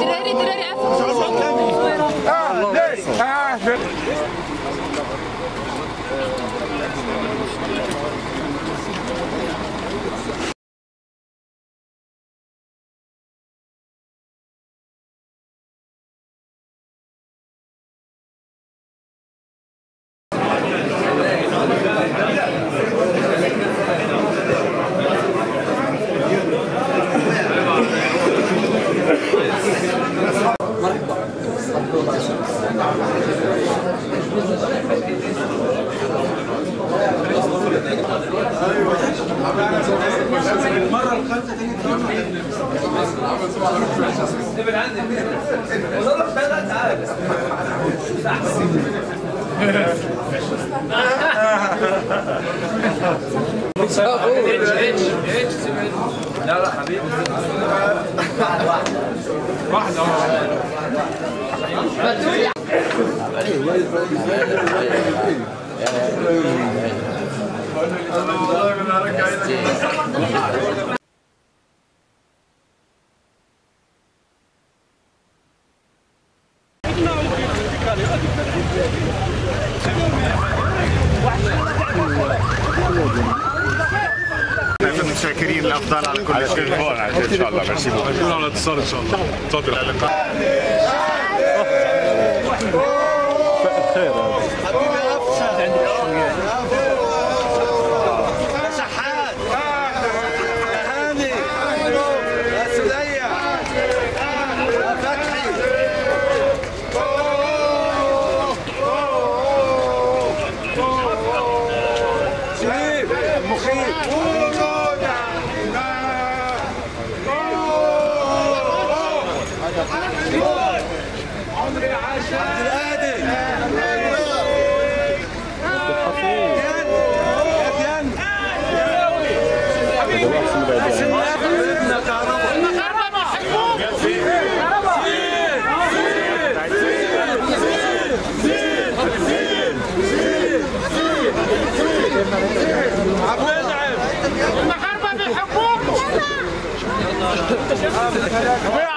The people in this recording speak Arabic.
دراري دراري المره الخامسه تيجي تقول ابعد عني والله اشتغل تعالى لا لا حبيبي. واحدة واحدة شاكرين الافضل على كل شيء. إن شاء الله. Merci. beaucoup على اتصال إن شاء الله. تفضل شحات يا هاني يا سلية يا فتحي شريف مخيف Oh, Yeah.